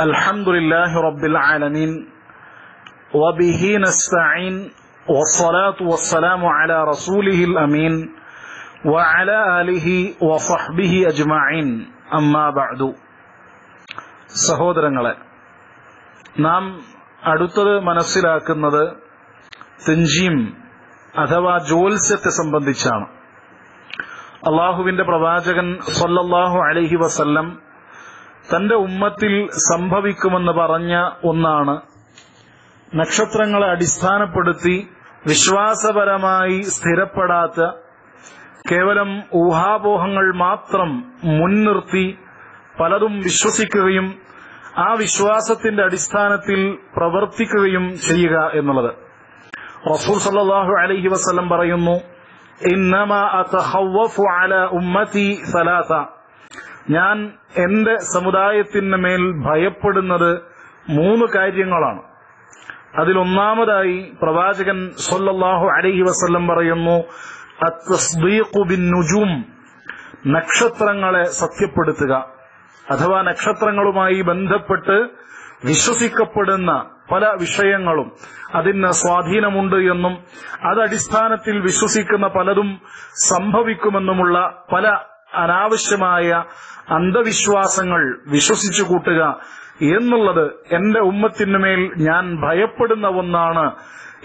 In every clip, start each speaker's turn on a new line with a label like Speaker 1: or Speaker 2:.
Speaker 1: الحمد لله رب العالمين وبه نستعين والصلاة والسلام على رسوله الأمين وعلى آله وصحبه أجمعين أما بعد സഹോദരങ്ങളെ നാം അടുത്തത് മനസ്സിലാക്കുന്നത് തെഞ്ചീം അഥവാ ജ്യോത്സ്യത്തെ സംബന്ധിച്ചാണ് അള്ളാഹുവിന്റെ പ്രവാചകൻ സല്ലല്ലാഹു അലൈഹി വസല്ലം തന്റെ ഉമ്മത്തിൽ സംഭവിക്കുമെന്ന് പറഞ്ഞ ഒന്നാണ്. നക്ഷത്രങ്ങളെ അടിസ്ഥാനപ്പെടുത്തി വിശ്വാസപരമായി സ്ഥിരപ്പെടാത്ത കേവലം ഊഹാപോഹങ്ങൾ മാത്രം മുൻനിർത്തി പലതും വിശ്വസിക്കുകയും ആ വിശ്വാസത്തിന്റെ അടിസ്ഥാനത്തിൽ പ്രവർത്തിക്കുകയും ചെയ്യുക എന്നുള്ളത്. റസൂൽ സല്ലാഹു അലഹി വസ്ലം പറയുന്നു ഇന്നമ അല ഉമ്മതി സലാസ ഞാൻ എന്റെ സമുദായത്തിന് മേൽ ഭയപ്പെടുന്നത് മൂന്ന് കാര്യങ്ങളാണ്. അതിലൊന്നാമതായി പ്രവാചകൻ സൊല്ലാഹു അലഹി വസ്ല്ലം പറയുന്നു നുജൂം. നക്ഷത്രങ്ങളെ സത്യപ്പെടുത്തുക. അഥവാ നക്ഷത്രങ്ങളുമായി ബന്ധപ്പെട്ട് വിശ്വസിക്കപ്പെടുന്ന പല വിഷയങ്ങളും അതിന് സ്വാധീനമുണ്ട് എന്നും അതടിസ്ഥാനത്തിൽ വിശ്വസിക്കുന്ന പലതും സംഭവിക്കുമെന്നുമുള്ള പല അനാവശ്യമായ അന്ധവിശ്വാസങ്ങൾ വിശ്വസിച്ചു കൂട്ടുക എന്നുള്ളത് എന്റെ ഉമ്മത്തിനുമേൽ ഞാൻ ഭയപ്പെടുന്ന ഒന്നാണ്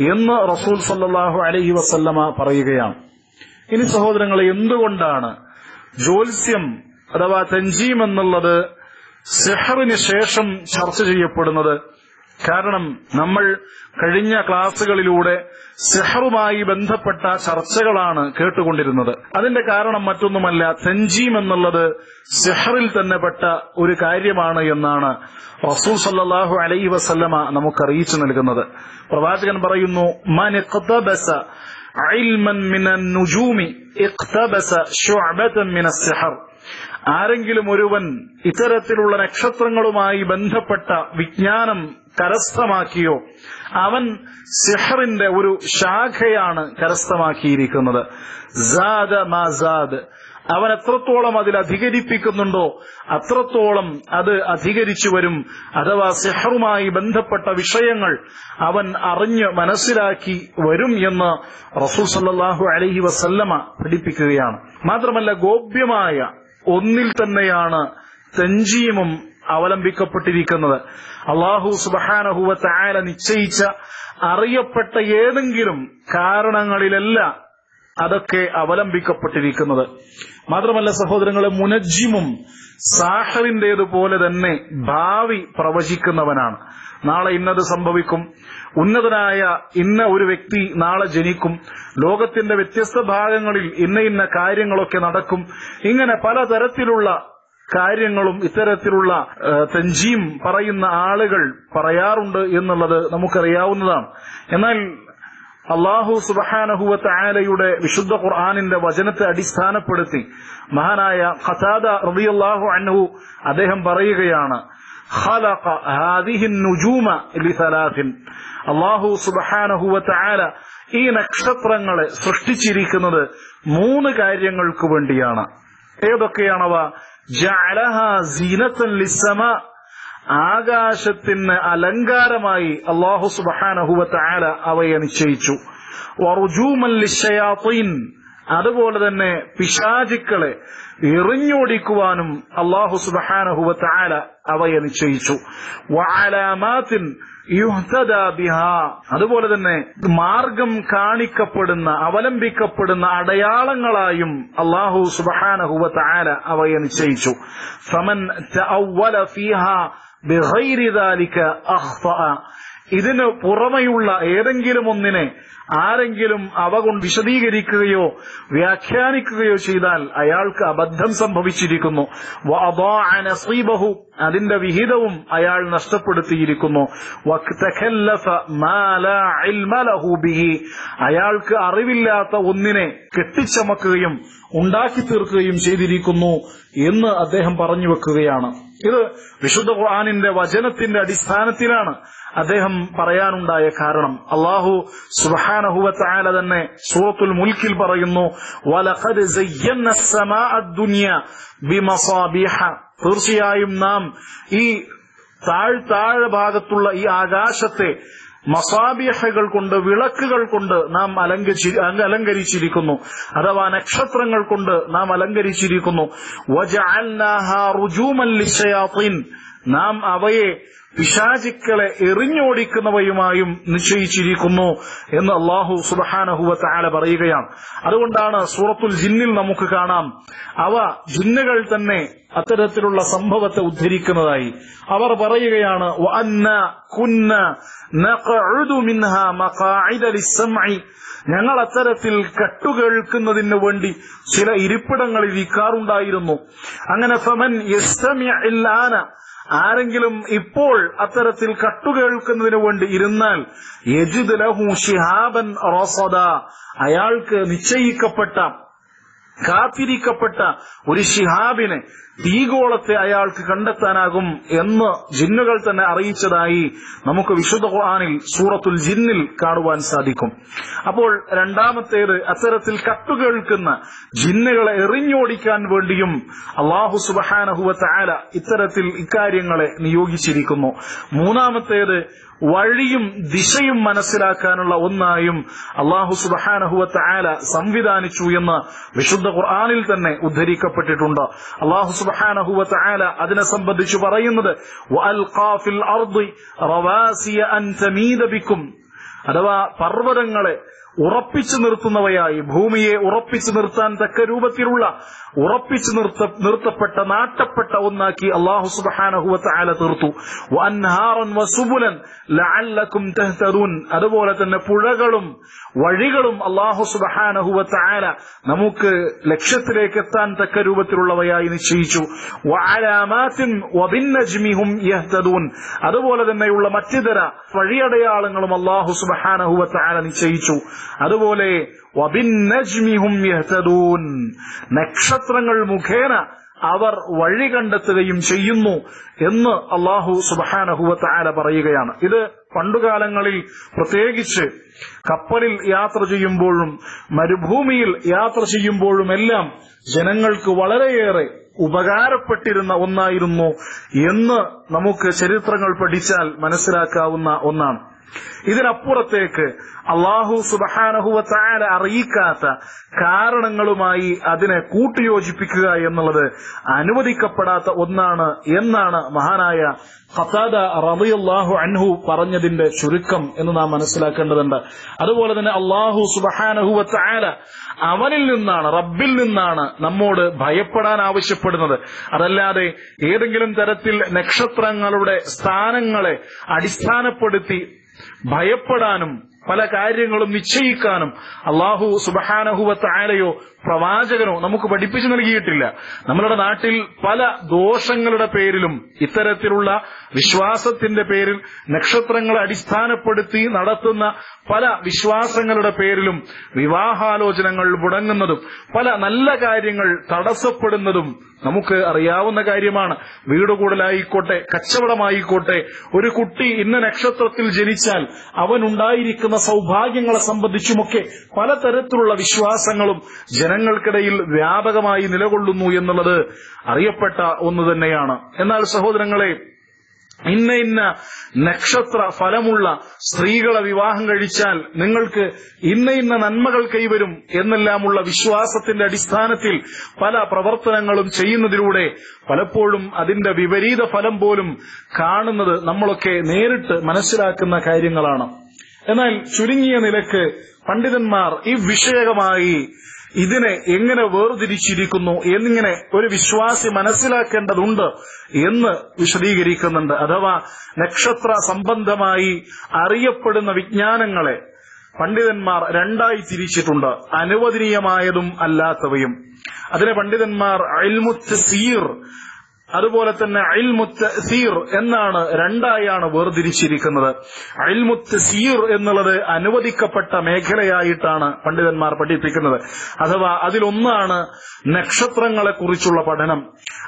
Speaker 1: എന്ന് റസൂൽ സല്ലാഹു അലഹി വസല്ലമ പറയുകയാണ്. ഇനി സഹോദരങ്ങൾ എന്തുകൊണ്ടാണ് ജ്യോത്സ്യം അഥവാ തഞ്ചീം എന്നുള്ളത് സെഹറിന് ശേഷം ചർച്ച ചെയ്യപ്പെടുന്നത്? കാരണം നമ്മൾ കഴിഞ്ഞ ക്ലാസുകളിലൂടെ സെഹറുമായി ബന്ധപ്പെട്ട ചർച്ചകളാണ് കേട്ടുകൊണ്ടിരുന്നത്. അതിന്റെ കാരണം മറ്റൊന്നുമല്ല തെഞ്ചീം എന്നുള്ളത് സെഹറിൽ തന്നെ പെട്ട ഒരു കാര്യമാണ് എന്നാണ് റസൂൽ സല്ലാഹു അലൈഹി വസല്ലമ നമുക്ക് അറിയിച്ചു നൽകുന്നത്. പ്രവാചകൻ പറയുന്നു ആരെങ്കിലും ഒരുവൻ ഇത്തരത്തിലുള്ള നക്ഷത്രങ്ങളുമായി ബന്ധപ്പെട്ട വിജ്ഞാനം കരസ്ഥമാക്കിയോ? അവൻ സിഹറിന്റെ ഒരു ശാഖയാണ് കരസ്ഥമാക്കിയിരിക്കുന്നത്. സാദ് മാസാദ് അവൻ എത്രത്തോളം അതിൽ അധികരിപ്പിക്കുന്നുണ്ടോ അത്രത്തോളം അത് അധികരിച്ചു വരും. അഥവാ സെഹറുമായി ബന്ധപ്പെട്ട വിഷയങ്ങൾ അവൻ അറിഞ്ഞ് മനസ്സിലാക്കി വരും എന്ന് റസൂൽ സല്ലാഹു അലഹി വസല്ലമ പഠിപ്പിക്കുകയാണ്. മാത്രമല്ല ഗോപ്യമായ ഒന്നിൽ തന്നെയാണ് തഞ്ചീമും അവലംബിക്കപ്പെട്ടിരിക്കുന്നത്. അള്ളാഹു സുബഹാനഹുവ താര നിശ്ചയിച്ച അറിയപ്പെട്ട ഏതെങ്കിലും കാരണങ്ങളിലല്ല അതൊക്കെ അവലംബിക്കപ്പെട്ടിരിക്കുന്നത്. മാത്രമല്ല സഹോദരങ്ങളെ മുനജ്ജിമും സാഹറിന്റേതുപോലെ തന്നെ ഭാവി പ്രവചിക്കുന്നവനാണ്. നാളെ ഇന്നത് സംഭവിക്കും. ഉന്നതനായ ഇന്ന ഒരു വ്യക്തി നാളെ ജനിക്കും. ലോകത്തിന്റെ വ്യത്യസ്ത ഭാഗങ്ങളിൽ ഇന്ന ഇന്ന കാര്യങ്ങളൊക്കെ നടക്കും. ഇങ്ങനെ പലതരത്തിലുള്ള കാര്യങ്ങളും ഇത്തരത്തിലുള്ള തെഞ്ചീം പറയുന്ന ആളുകൾ പറയാറുണ്ട് എന്നുള്ളത് നമുക്കറിയാവുന്നതാണ്. എന്നാൽ അള്ളാഹു സുബഹാനഹുവത്ത് ആലയുടെ വിശുദ്ധ ഖുർആാനിന്റെ വചനത്തെ അടിസ്ഥാനപ്പെടുത്തി മഹാനായ ഖസാദ റബിയല്ലാഹു അൻഹു അദ്ദേഹം പറയുകയാണ് അള്ളാഹു സുബഹാനഹുവത്ത് ആല ഈ നക്ഷത്രങ്ങളെ സൃഷ്ടിച്ചിരിക്കുന്നത് മൂന്ന് കാര്യങ്ങൾക്ക് വേണ്ടിയാണ്. ഏതൊക്കെയാണവ? ആകാശത്തിന് അലങ്കാരമായി അള്ളാഹു സുബഹാനഹുവത്ത് ആല അവയെ നിശ്ചയിച്ചു. അതുപോലെ തന്നെ പിശാചിക്കളെ എറിഞ്ഞോടിക്കുവാനും അള്ളാഹു സുബഹാനഹുവത്ത് ആല അവയെ നിശ്ചയിച്ചു. വഅലാമാത്തിൻ അതുപോലെ തന്നെ മാർഗം കാണിക്കപ്പെടുന്ന അവലംബിക്കപ്പെടുന്ന അടയാളങ്ങളായും അള്ളാഹു സുബഹാനഹുവത്ത് ആല അവയെ നിശ്ചയിച്ചു. സമൻ ഇതിന് പുറമെയുള്ള ഏതെങ്കിലും ഒന്നിനെ ആരെങ്കിലും അവ കൊണ്ട് വിശദീകരിക്കുകയോ വ്യാഖ്യാനിക്കുകയോ ചെയ്താൽ അയാൾക്ക് അബദ്ധം സംഭവിച്ചിരിക്കുന്നു. അതിന്റെ വിഹിതവും അയാൾ നഷ്ടപ്പെടുത്തിയിരിക്കുന്നു. അയാൾക്ക് അറിവില്ലാത്ത ഒന്നിനെ കെട്ടിച്ചമക്കുകയും ഉണ്ടാക്കി തീർക്കുകയും ചെയ്തിരിക്കുന്നു എന്ന് അദ്ദേഹം പറഞ്ഞു വെക്കുകയാണ്. ഇത് വിശുദ്ധ ഖുർആാനിന്റെ വചനത്തിന്റെ അടിസ്ഥാനത്തിലാണ് അദ്ദേഹം പറയാനുണ്ടായ കാരണം. അള്ളാഹു സുബാനഹുവല തന്നെ സൂറത്തുൽ മുൽക്കിൽ പറയുന്നു തീർച്ചയായും നാം ഈ താഴ് താഴെ ഭാഗത്തുള്ള ഈ ആകാശത്തെ മസാബിഹകൾ കൊണ്ട് വിളക്കുകൾ കൊണ്ട് നാം അലങ്കരിച്ചി അലങ്കരിച്ചിരിക്കുന്നു. അഥവാ നക്ഷത്രങ്ങൾ കൊണ്ട് നാം അലങ്കരിച്ചിരിക്കുന്നു. നാം അവയെ പിശാചിക്കളെ എറിഞ്ഞോടിക്കുന്നവയുമായും നിശ്ചയിച്ചിരിക്കുന്നു എന്ന് അള്ളാഹു സുബഹാനഹുവ താല പറയുകയാണ്. അതുകൊണ്ടാണ് സൂറത്തുൽ ജിന്നിൽ നമുക്ക് കാണാം അവ ജിന്നുകൾ തന്നെ അത്തരത്തിലുള്ള സംഭവത്തെ ഉദ്ധരിക്കുന്നതായി. അവർ പറയുകയാണ്. ഞങ്ങൾ അത്തരത്തിൽ കട്ടുകേൾക്കുന്നതിന് വേണ്ടി ചില ഇരിപ്പിടങ്ങളിൽ ഇരിക്കാറുണ്ടായിരുന്നു അങ്ങനെ ഫമൻ ആരെങ്കിലും ഇപ്പോൾ അത്തരത്തിൽ കട്ടുകേൾക്കുന്നതിന് വേണ്ടി ഇരുന്നാൽ യജിദ് ലഹു ഷിഹാബൻ റോസദ അയാൾക്ക് നിശ്ചയിക്കപ്പെട്ട കാത്തിരിക്കപ്പെട്ട ഒരു ഷിഹാബിനെ തീഗോളത്തെ അയാൾക്ക് കണ്ടെത്താനാകും എന്ന് ജിന്നുകൾ തന്നെ അറിയിച്ചതായി നമുക്ക് വിശുദ്ധ ഖുർആാനിൽ സൂറത്തുൽ ജിന്നിൽ കാണുവാൻ സാധിക്കും. അപ്പോൾ രണ്ടാമത്തേത് അത്തരത്തിൽ കട്ടുകേൾക്കുന്ന ജിന്നുകളെ എറിഞ്ഞോടിക്കാൻ വേണ്ടിയും അള്ളാഹു സുബഹാനഹുവ താല ഇത്തരത്തിൽ ഇക്കാര്യങ്ങളെ നിയോഗിച്ചിരിക്കുന്നു. മൂന്നാമത്തേത് വഴിയും ദിശയും മനസ്സിലാക്കാനുള്ള ഒന്നായും അള്ളാഹു സുബഹാനഹുവ ആല സംവിധാനിച്ചു എന്ന് വിശുദ്ധ ഖുർആാനിൽ തന്നെ ഉദ്ധരിക്കപ്പെട്ടിട്ടുണ്ട് അള്ളാഹു സുബഹാനഹുവ ആല അതിനെ സംബന്ധിച്ച് പറയുന്നത്. അഥവാ പർവതങ്ങളെ ഉറപ്പിച്ചു നിർത്തുന്നവയായി ഭൂമിയെ ഉറപ്പിച്ചു നിർത്താൻ തക്ക രൂപത്തിലുള്ള ഉറപ്പിച്ചു നിർത്ത നിർത്തപ്പെട്ട നാട്ടപ്പെട്ട ഒന്നാക്കി അള്ളാഹു സുബാനഹുവത്ത് ആല തീർത്തു. വസുബുലൻ അതുപോലെ തന്നെ പുഴകളും വഴികളും അള്ളാഹു സുബഹാനഹുവത്ത് ആല നമുക്ക് ലക്ഷ്യത്തിലേക്ക് എത്താൻ തക്ക രൂപത്തിലുള്ളവയായി നിശ്ചയിച്ചു. അതുപോലെ തന്നെയുള്ള മറ്റിതര വഴിയടയാളങ്ങളും അള്ളാഹു സുബഹാനഹുവത്ത് ആല നിശ്ചയിച്ചു. അതുപോലെ നക്ഷത്രങ്ങൾ മുഖേന അവർ വഴി കണ്ടെത്തുകയും ചെയ്യുന്നു എന്ന് അള്ളാഹു സുബാനഹുവത്താല പറയുകയാണ്. ഇത് പണ്ടുകാലങ്ങളിൽ പ്രത്യേകിച്ച് കപ്പലിൽ യാത്ര ചെയ്യുമ്പോഴും മരുഭൂമിയിൽ യാത്ര ചെയ്യുമ്പോഴുമെല്ലാം ജനങ്ങൾക്ക് വളരെയേറെ ഉപകാരപ്പെട്ടിരുന്ന ഒന്നായിരുന്നു എന്ന് നമുക്ക് ചരിത്രങ്ങൾ പഠിച്ചാൽ മനസ്സിലാക്കാവുന്ന ഒന്നാണ്. ഇതിനപ്പുറത്തേക്ക് അള്ളാഹു സുബഹാനഹുവ താര അറിയിക്കാത്ത കാരണങ്ങളുമായി അതിനെ കൂട്ടിയോജിപ്പിക്കുക എന്നുള്ളത് അനുവദിക്കപ്പെടാത്ത ഒന്നാണ് എന്നാണ് മഹാനായ ഖത്താദ റബിയുല്ലാഹു അൻഹു പറഞ്ഞതിന്റെ ചുരുക്കം എന്ന് നാം മനസ്സിലാക്കേണ്ടതുണ്ട്. അതുപോലെ തന്നെ അള്ളാഹു സുബഹാനഹുവ താര അവനിൽ നിന്നാണ് റബ്ബിൽ നിന്നാണ് നമ്മോട് ഭയപ്പെടാൻ ആവശ്യപ്പെടുന്നത്. അതല്ലാതെ ഏതെങ്കിലും തരത്തിൽ നക്ഷത്രങ്ങളുടെ സ്ഥാനങ്ങളെ അടിസ്ഥാനപ്പെടുത്തി ഭയപ്പെടാനും പല കാര്യങ്ങളും നിശ്ചയിക്കാനും അള്ളാഹു സുബഹാനഹുവത്ത് ആലയോ പ്രവാചകനോ നമുക്ക് പഠിപ്പിച്ചു നൽകിയിട്ടില്ല. നമ്മളുടെ നാട്ടിൽ പല ദോഷങ്ങളുടെ പേരിലും ഇത്തരത്തിലുള്ള വിശ്വാസത്തിന്റെ പേരിൽ നക്ഷത്രങ്ങളെ അടിസ്ഥാനപ്പെടുത്തി നടത്തുന്ന പല വിശ്വാസങ്ങളുടെ പേരിലും വിവാഹാലോചനകൾ മുടങ്ങുന്നതും പല നല്ല കാര്യങ്ങൾ തടസ്സപ്പെടുന്നതും നമുക്ക് അറിയാവുന്ന കാര്യമാണ്. വീട് കൂടലായിക്കോട്ടെ കച്ചവടമായിക്കോട്ടെ ഒരു കുട്ടി ഇന്ന നക്ഷത്രത്തിൽ ജനിച്ചാൽ അവനുണ്ടായിരിക്കുന്ന സൗഭാഗ്യങ്ങളെ സംബന്ധിച്ചുമൊക്കെ പലതരത്തിലുള്ള വിശ്വാസങ്ങളും ജനങ്ങൾക്കിടയിൽ വ്യാപകമായി നിലകൊള്ളുന്നു എന്നുള്ളത് അറിയപ്പെട്ട ഒന്ന് തന്നെയാണ്. എന്നാൽ സഹോദരങ്ങളെ ഇന്ന ഇന്ന നക്ഷത്ര ഫലമുള്ള സ്ത്രീകളെ വിവാഹം കഴിച്ചാൽ നിങ്ങൾക്ക് ഇന്ന ഇന്ന നന്മകൾ കൈവരും എന്നെല്ലാമുള്ള വിശ്വാസത്തിന്റെ അടിസ്ഥാനത്തിൽ പല പ്രവർത്തനങ്ങളും ചെയ്യുന്നതിലൂടെ പലപ്പോഴും അതിന്റെ വിപരീത ഫലം പോലും കാണുന്നത് നമ്മളൊക്കെ നേരിട്ട് മനസ്സിലാക്കുന്ന കാര്യങ്ങളാണ്. എന്നാൽ ചുരുങ്ങിയ നിലയ്ക്ക് പണ്ഡിതന്മാർ ഈ വിഷയകമായി ഇതിനെ എങ്ങനെ വേർതിരിച്ചിരിക്കുന്നു എന്നിങ്ങനെ ഒരു വിശ്വാസി മനസ്സിലാക്കേണ്ടതുണ്ട് എന്ന് വിശദീകരിക്കുന്നുണ്ട്. അഥവാ നക്ഷത്ര സംബന്ധമായി അറിയപ്പെടുന്ന വിജ്ഞാനങ്ങളെ പണ്ഡിതന്മാർ രണ്ടായി തിരിച്ചിട്ടുണ്ട്. അനുവദനീയമായതും അല്ലാത്തവയും. അതിനെ പണ്ഡിതന്മാർ അൽമുത്തസീർ അതുപോലെ തന്നെ അൽമുത്തസീർ എന്നാണ് രണ്ടായാണ് വേർതിരിച്ചിരിക്കുന്നത്. അൽമുത്തസീർ എന്നുള്ളത് അനുവദിക്കപ്പെട്ട മേഖലയായിട്ടാണ് പണ്ഡിതന്മാർ പഠിപ്പിക്കുന്നത്. അഥവാ അതിലൊന്നാണ് നക്ഷത്രങ്ങളെ കുറിച്ചുള്ള പഠനം.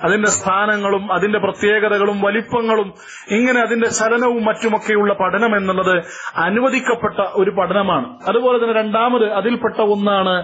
Speaker 1: അതിന്റെ സ്ഥാനങ്ങളും അതിന്റെ പ്രത്യേകതകളും വലിപ്പങ്ങളും ഇങ്ങനെ അതിന്റെ ചലനവും മറ്റുമൊക്കെയുള്ള പഠനം എന്നുള്ളത് അനുവദിക്കപ്പെട്ട ഒരു പഠനമാണ്. അതുപോലെ തന്നെ രണ്ടാമത് അതിൽപ്പെട്ട ഒന്നാണ്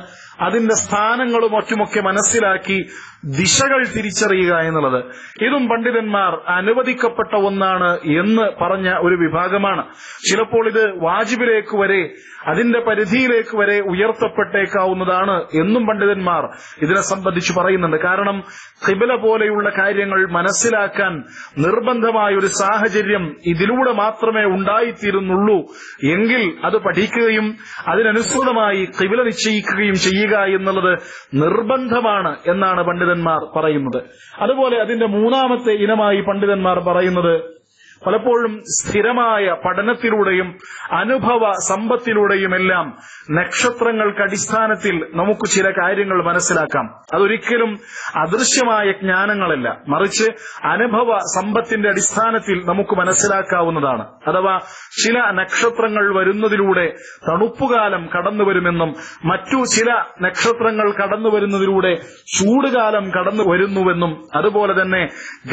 Speaker 1: അതിന്റെ സ്ഥാനങ്ങളും മറ്റുമൊക്കെ മനസ്സിലാക്കി ദിശകൾ തിരിച്ചറിയുക എന്നുള്ളത്. ഇതും പണ്ഡിതന്മാർ അനുവദിക്കപ്പെട്ട ഒന്നാണ് എന്ന് പറഞ്ഞ ഒരു വിഭാഗമാണ്. ചിലപ്പോൾ ഇത് വാജിബിലേക്ക് വരെ അതിന്റെ പരിധിയിലേക്ക് വരെ ഉയർത്തപ്പെട്ടേക്കാവുന്നതാണ് എന്നും പണ്ഡിതന്മാർ ഇതിനെ സംബന്ധിച്ച് പറയുന്നുണ്ട്. കാരണം കിബില പോലെയുള്ള കാര്യങ്ങൾ മനസ്സിലാക്കാൻ നിർബന്ധമായ ഒരു സാഹചര്യം ഇതിലൂടെ മാത്രമേ ഉണ്ടായിത്തീരുന്നുള്ളൂ. എങ്കിൽ അത് പഠിക്കുകയും അതിനനുസൃതമായി കിബില നിശ്ചയിക്കുകയും ചെയ്യുക എന്നുള്ളത് നിർബന്ധമാണ് എന്നാണ് പണ്ഡിതന്മാർ പറയുന്നത്. അതുപോലെ അതിന്റെ മൂന്നാമത്തെ ഇനമായി പണ്ഡിതന്മാർ പറയുന്നത് പലപ്പോഴും സ്ഥിരമായ പഠനത്തിലൂടെയും അനുഭവ സമ്പത്തിലൂടെയുമെല്ലാം നക്ഷത്രങ്ങൾക്ക് അടിസ്ഥാനത്തിൽ നമുക്ക് ചില കാര്യങ്ങൾ മനസ്സിലാക്കാം. അതൊരിക്കലും അദൃശ്യമായ ജ്ഞാനങ്ങളല്ല. മറിച്ച് അനുഭവ സമ്പത്തിന്റെ അടിസ്ഥാനത്തിൽ നമുക്ക് മനസ്സിലാക്കാവുന്നതാണ്. അഥവാ ചില നക്ഷത്രങ്ങൾ വരുന്നതിലൂടെ തണുപ്പുകാലം കടന്നു വരുമെന്നും മറ്റു ചില നക്ഷത്രങ്ങൾ കടന്നു വരുന്നതിലൂടെ ചൂടുകാലം കടന്നു വരുന്നുവെന്നും അതുപോലെ തന്നെ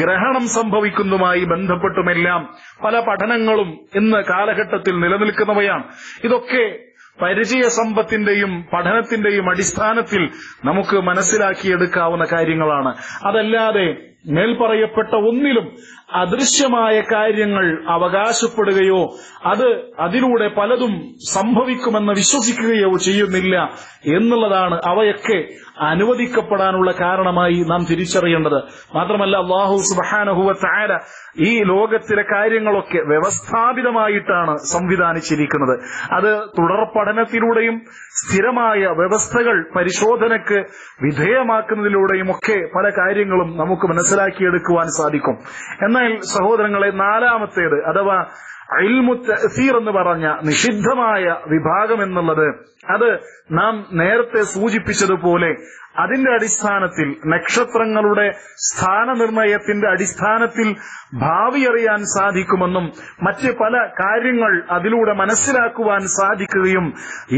Speaker 1: ഗ്രഹണം സംഭവിക്കുന്നതുമായി ബന്ധപ്പെട്ടുമെല്ലാം പല പഠനങ്ങളും ഇന്ന് കാലഘട്ടത്തിൽ നിലനിൽക്കുന്നവയാണ്. ഇതൊക്കെ പരിചയ സമ്പത്തിന്റെയും പഠനത്തിന്റെയും അടിസ്ഥാനത്തിൽ നമുക്ക് മനസ്സിലാക്കിയെടുക്കാവുന്ന കാര്യങ്ങളാണ്. അതല്ലാതെ മേൽപ്പറയപ്പെട്ട ഒന്നിലും അദൃശ്യമായ കാര്യങ്ങൾ അവകാശപ്പെടുകയോ അത് അതിലൂടെ പലതും സംഭവിക്കുമെന്ന് വിശ്വസിക്കുകയോ ചെയ്യുന്നില്ല എന്നുള്ളതാണ് അവയൊക്കെ അനുവദിക്കപ്പെടാനുള്ള കാരണമായി നാം തിരിച്ചറിയേണ്ടത്. മാത്രമല്ല അള്ളാഹു സുബാനഹുവ താര ഈ ലോകത്തിലെ കാര്യങ്ങളൊക്കെ വ്യവസ്ഥാപിതമായിട്ടാണ് സംവിധാനിച്ചിരിക്കുന്നത്. അത് തുടർ പഠനത്തിലൂടെയും സ്ഥിരമായ വ്യവസ്ഥകൾ പരിശോധനക്ക് വിധേയമാക്കുന്നതിലൂടെയും ഒക്കെ പല കാര്യങ്ങളും നമുക്ക് മനസ്സിലാക്കിയെടുക്കുവാൻ സാധിക്കും. എന്നാൽ സഹോദരങ്ങളെ നാലാമത്തേത് അഥവാ ഇൽമുത്തീർ എന്ന് പറഞ്ഞ നിഷിദ്ധമായ വിഭാഗം എന്നുള്ളത് അത് നാം നേരത്തെ സൂചിപ്പിച്ചതുപോലെ അതിന്റെ അടിസ്ഥാനത്തിൽ നക്ഷത്രങ്ങളുടെ സ്ഥാനനിർണയത്തിന്റെ അടിസ്ഥാനത്തിൽ ഭാവി അറിയാൻ സാധിക്കുമെന്നും മറ്റ് പല കാര്യങ്ങൾ അതിലൂടെ മനസ്സിലാക്കുവാൻ സാധിക്കുകയും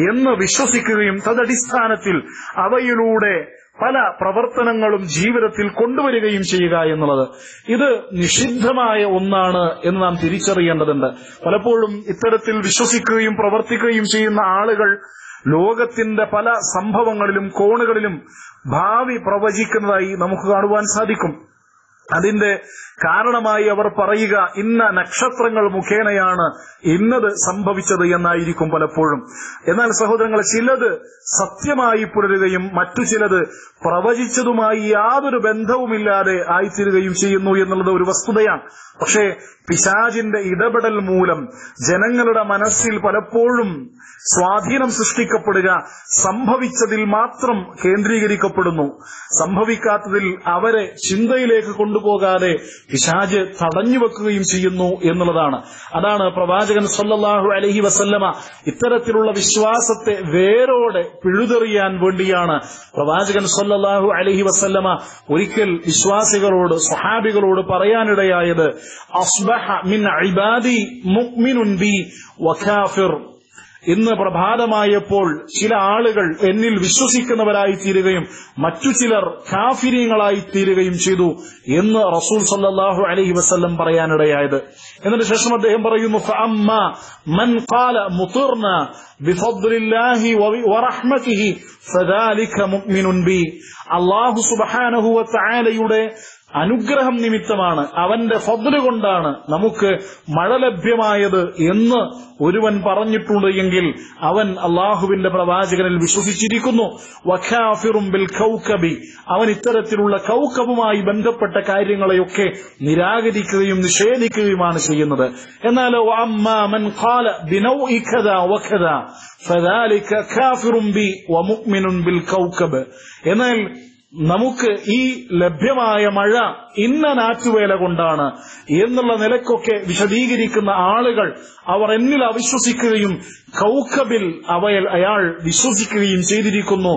Speaker 1: എന്ന് വിശ്വസിക്കുകയും തദടിസ്ഥാനത്തിൽ അവയിലൂടെ പല പ്രവർത്തനങ്ങളും ജീവിതത്തിൽ കൊണ്ടുവരികയും ചെയ്യുക എന്നുള്ളത്. ഇത് നിഷിദ്ധമായ ഒന്നാണ് എന്ന് നാം തിരിച്ചറിയേണ്ടതുണ്ട്. പലപ്പോഴും ഇത്തരത്തിൽ വിശ്വസിക്കുകയും പ്രവർത്തിക്കുകയും ചെയ്യുന്ന ആളുകൾ ലോകത്തിന്റെ പല സംഭവങ്ങളിലും കോണുകളിലും ഭാവി പ്രവചിക്കുന്നതായി നമുക്ക് കാണുവാൻ സാധിക്കും. അതിന്റെ കാരണമായി അവർ പറയുക ഇന്ന നക്ഷത്രങ്ങൾ മുഖേനയാണ് ഇന്നത് സംഭവിച്ചത് എന്നായിരിക്കും പലപ്പോഴും. എന്നാൽ സഹോദരങ്ങളെ ചിലത് സത്യമായി പുലരുകയും മറ്റു ചിലത് പ്രവചിച്ചതുമായി യാതൊരു ബന്ധവുമില്ലാതെ ആയിത്തീരുകയും ചെയ്യുന്നു എന്നുള്ളത് ഒരു വസ്തുതയാണ്. പക്ഷേ പിശാജിന്റെ ഇടപെടൽ മൂലം ജനങ്ങളുടെ മനസ്സിൽ പലപ്പോഴും സ്വാധീനം സൃഷ്ടിക്കപ്പെടുക സംഭവിച്ചതിൽ മാത്രം കേന്ദ്രീകരിക്കപ്പെടുന്നു. സംഭവിക്കാത്തതിൽ അവരെ ചിന്തയിലേക്ക് കൊണ്ടുപോകാതെ പിശാജ് തടഞ്ഞു വെക്കുകയും ചെയ്യുന്നു എന്നുള്ളതാണ്. അതാണ് പ്രവാചകൻ സല്ലാഹു അലഹി വസല്ലമ ഇത്തരത്തിലുള്ള വിശ്വാസത്തെ വേരോടെ പിഴുതെറിയാൻ വേണ്ടിയാണ് പ്രവാചകൻ സല്ലാഹു അലഹി വസല്ലമ ഒരിക്കൽ വിശ്വാസികളോട് സ്വഹാബികളോട് പറയാനിടയായത് അസ്ബഹ മിൻ ഇബാദി മുക്മിനുൻ ബി വകാഫിർ ഇന്ന് പ്രഭാതമായപ്പോൾ ചില ആളുകൾ എന്നിൽ വിശ്വസിക്കുന്നവരായി തീരുകയും മറ്റു ചിലർ കാഫിര്യങ്ങളായി തീരുകയും ചെയ്തു എന്ന് റസൂൽ സല്ലാഹു അലഹി വസ്ല്ലം പറയാനിടയായത് എന്നിട്ട് ശേഷം അദ്ദേഹം പറയുന്നു فأما من قال مطرنا بفضل الله ورحمته فذلك مؤمن بي അള്ളാഹു സുബഹാനഹു വതആലയുടെ അനുഗ്രഹം നിമിത്തമാണ് അവന്റെ ഫضൽ കൊണ്ടാണ് നമുക്ക് മഴ ലഭ്യമായത് എന്ന് ഒരുവൻ പറഞ്ഞിട്ടുണ്ട് എങ്കിൽ അവൻ അള്ളാഹുവിന്റെ പ്രവാചകനിൽ വിശ്വസിച്ചിരിക്കുന്നു. വഖാഫിറും ബിൽ കൗക്കബി അവൻ ഇത്തരത്തിലുള്ള കൗക്കബുമായി ബന്ധപ്പെട്ട കാര്യങ്ങളെയൊക്കെ നിരാകരിക്കുകയും നിഷേധിക്കുകയുമാണ് ചെയ്യുന്നത്. കൗക്കബ് എന്നാൽ നമുക്ക് ഈ ലഭ്യമായ മഴ ഇന്ന നാറ്റുവേല കൊണ്ടാണ് എന്നുള്ള നിലക്കൊക്കെ വിശദീകരിക്കുന്ന ആളുകൾ അവർ എന്നിൽ അവിശ്വസിക്കുകയും കൗക്കബിൽ അവയൽ അയാൾ വിശ്വസിക്കുകയും ചെയ്തിരിക്കുന്നു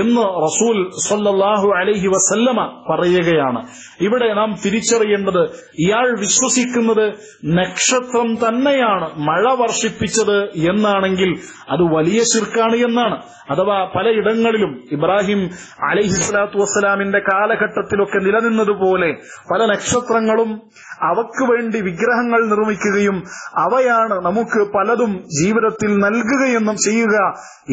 Speaker 1: എന്ന് റസൂൽ സല്ലാഹു അലഹി വസല്ലമ പറയുകയാണ്. ഇവിടെ നാം തിരിച്ചറിയേണ്ടത് ഇയാൾ വിശ്വസിക്കുന്നത് നക്ഷത്രം തന്നെയാണ് മഴ വർഷിപ്പിച്ചത് എന്നാണെങ്കിൽ അത് വലിയ ശിർക്കാണ് എന്നാണ്. അഥവാ പലയിടങ്ങളിലും ഇബ്രാഹിം അലൈഹി വസ്സലാമിന്റെ കാലഘട്ടത്തിലൊക്കെ നിലനിന്നതുപോലെ പല നക്ഷത്രങ്ങളും അവക്ക് വേണ്ടി വിഗ്രഹങ്ങൾ നിർമ്മിക്കുകയും അവയാണ് നമുക്ക് പലതും ജീവിതത്തിൽ നൽകുകയെന്നും ചെയ്യുക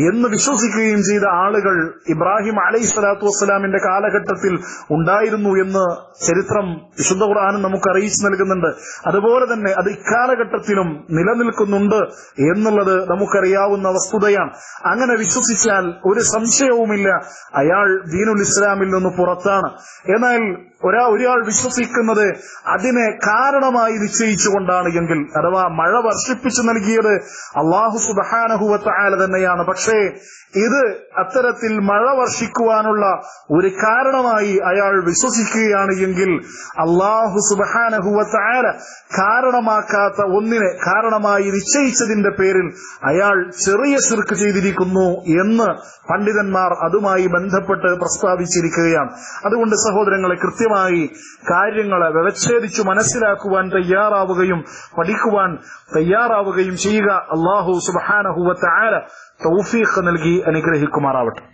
Speaker 1: എന്ന് വിശ്വസിക്കുകയും ചെയ്ത ആളുകൾ ഇബ്രാഹിം അലൈഹി സ്വലാത്തു വസ്സലാമിന്റെ കാലഘട്ടത്തിൽ ഉണ്ടായിരുന്നു എന്ന് ചരിത്രം വിശുദ്ധ ഖുർആാനും നമുക്ക് അറിയിച്ചു നൽകുന്നുണ്ട്. അതുപോലെ തന്നെ അത് ഇക്കാലഘട്ടത്തിലും നിലനിൽക്കുന്നുണ്ട് എന്നുള്ളത് നമുക്കറിയാവുന്ന വസ്തുതയാണ്. അങ്ങനെ വിശ്വസിച്ചാൽ ഒരു സംശയവുമില്ല. അയാൾ ദീനുൽ ഇസ്ലാമിൽ നിന്ന് പുറത്താണ്. എന്നാൽ ഒരാ ഒരാൾ വിശ്വസിക്കുന്നത് അതിനെ കാരണമായി നിശ്ചയിച്ചുകൊണ്ടാണ് എങ്കിൽ അഥവാ മഴ വർഷിപ്പിച്ചു നൽകിയത് അള്ളാഹു സുബഹാനഹുവത്തായാല തന്നെയാണ്. പക്ഷേ ഇത് അത്തരത്തിൽ മഴ വർഷിക്കുവാനുള്ള ഒരു കാരണമായി അയാൾ വിശ്വസിക്കുകയാണ് എങ്കിൽ അള്ളാഹു സുബഹാനഹുവത്തായാല കാരണമാക്കാത്ത ഒന്നിനെ കാരണമായി നിശ്ചയിച്ചതിന്റെ പേരിൽ അയാൾ ചെറിയ ശിർക്ക് ചെയ്തിരിക്കുന്നു എന്ന് പണ്ഡിതന്മാർ അതുമായി ബന്ധപ്പെട്ട് പ്രസ്താവിച്ചിരിക്കുകയാണ്. അതുകൊണ്ട് സഹോദരങ്ങളെ കൃത്യമായി കാര്യങ്ങളെ വ്യവച്ഛേദിച്ചു മനസ്സിലാക്കുവാൻ തയ്യാറാവുകയും പഠിക്കുവാൻ തയ്യാറാവുകയും ചെയ്യുക. അള്ളാഹു സുബാനഹുവത്ത് ആര തൗഫീഖ് നൽകി അനുഗ്രഹിക്കുമാറാവട്ടെ.